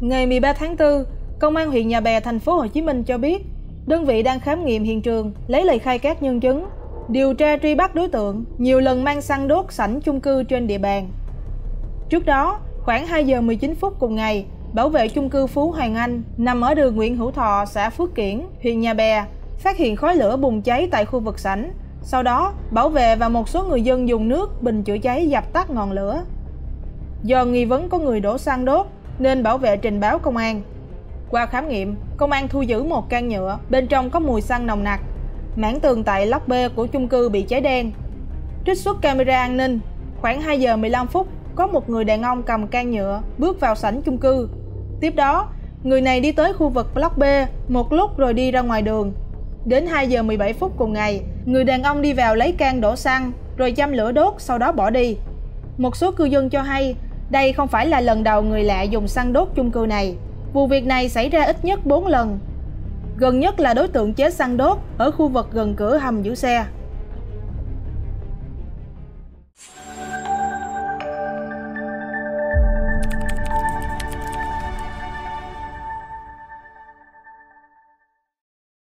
Ngày 13 tháng 4, Công an huyện Nhà Bè, thành phố Hồ Chí Minh cho biết, đơn vị đang khám nghiệm hiện trường, lấy lời khai các nhân chứng, điều tra truy bắt đối tượng nhiều lần mang xăng đốt sảnh chung cư trên địa bàn. Trước đó, khoảng 2 giờ 19 phút cùng ngày, bảo vệ chung cư Phú Hoàng Anh nằm ở đường Nguyễn Hữu Thọ, xã Phước Kiển, huyện Nhà Bè, phát hiện khói lửa bùng cháy tại khu vực sảnh. Sau đó, bảo vệ và một số người dân dùng nước, bình chữa cháy dập tắt ngọn lửa. Do nghi vấn có người đổ xăng đốt, nên bảo vệ trình báo công an. Qua khám nghiệm, công an thu giữ một can nhựa, bên trong có mùi xăng nồng nặc. Mảng tường tại lóc B của chung cư bị cháy đen. Trích xuất camera an ninh, khoảng 2 giờ 15 phút, có một người đàn ông cầm can nhựa bước vào sảnh chung cư. Tiếp đó, người này đi tới khu vực block B một lúc rồi đi ra ngoài đường. Đến 2 giờ 17 phút cùng ngày, người đàn ông đi vào lấy can đổ xăng, rồi châm lửa đốt sau đó bỏ đi. Một số cư dân cho hay, đây không phải là lần đầu người lạ dùng xăng đốt chung cư này. Vụ việc này xảy ra ít nhất 4 lần. Gần nhất là đối tượng chế xăng đốt ở khu vực gần cửa hầm giữ xe.